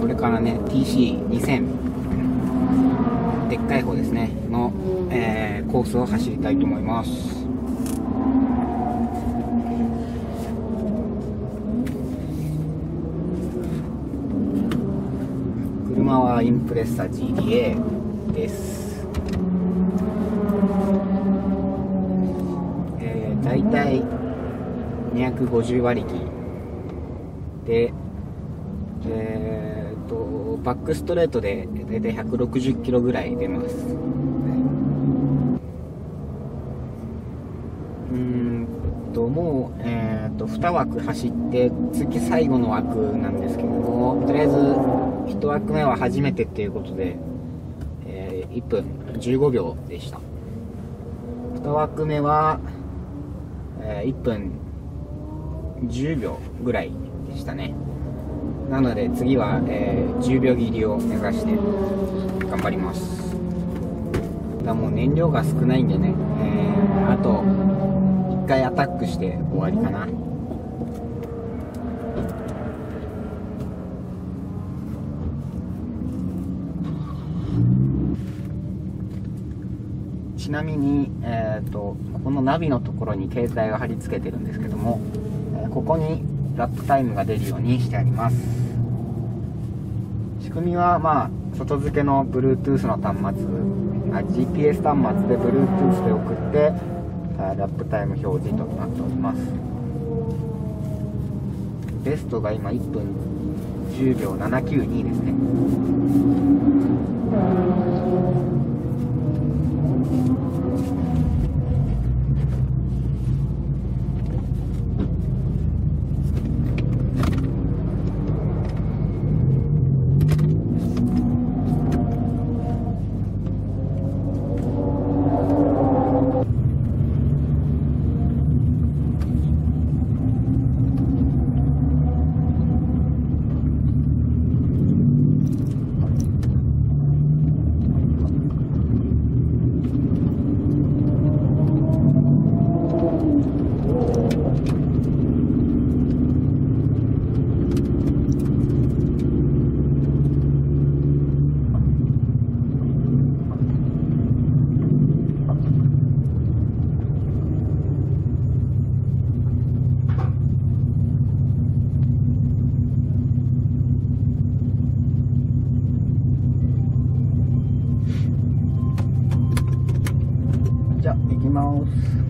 これからね TC2000 でっかい方ですね。の、えー、コースを走りたいと思います。車はインプレッサ GDA です。えー、大体250馬力でえー、とバックストレートで大体160キロぐらい出ます。うんともう、えー、と2枠走って次最後の枠なんですけどもとりあえず1枠目は初めてっていうことで、えー、1分15秒でした。2枠目は、えー、1分10秒ぐらいでしたね。なので次は、えー、10秒切りを目指して頑張ります。だもう燃料が少ないんでね、えー、あと1回アタックして終わりかな。ちなみに、えーと、このナビのところに携帯を貼り付けてるんですけども、えー、ここにラップタイムが出るようにしてあります。仕組みはまあ外付けの Bluetooth の端末あ GPS 端末で Bluetooth で送ってラップタイム表示となっております。ベストが今1分10秒792ですね。じゃあ行きます